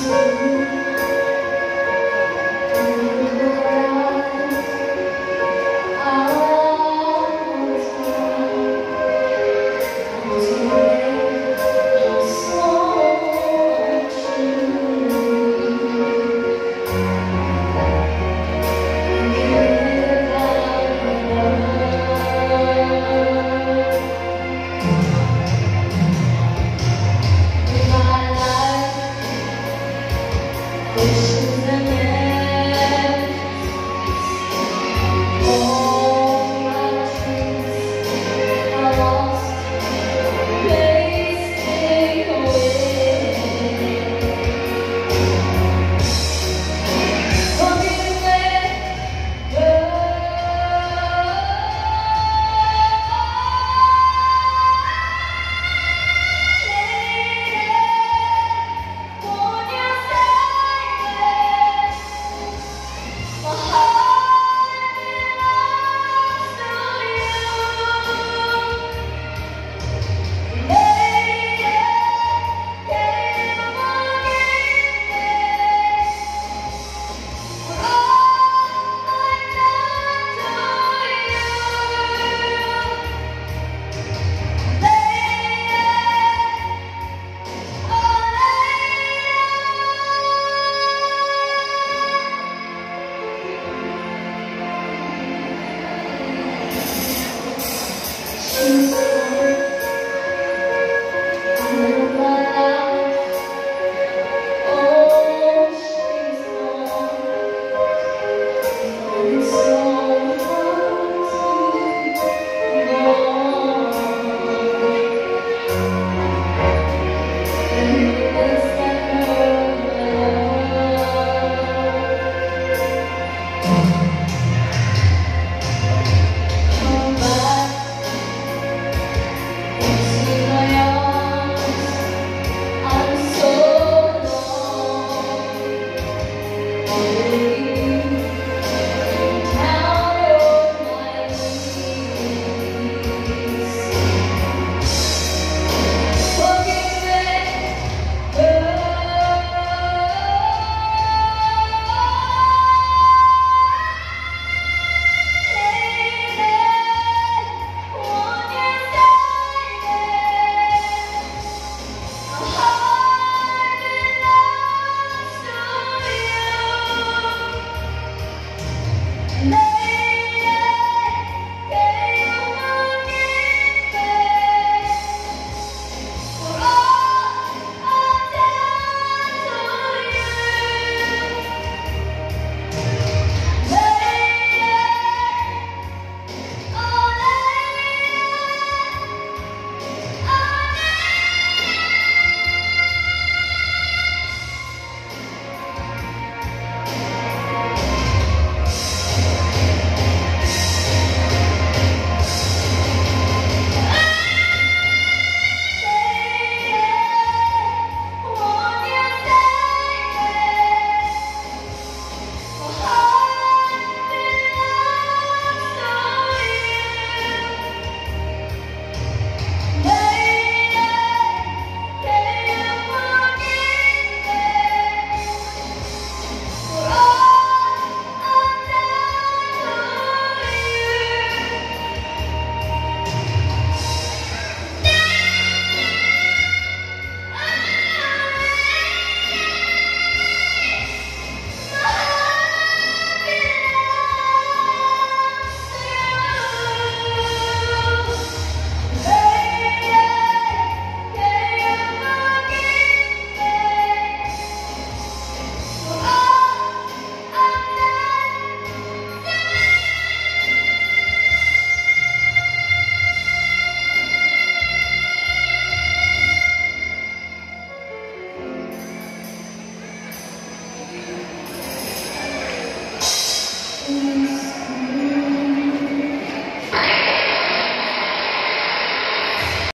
Senhor. Amen.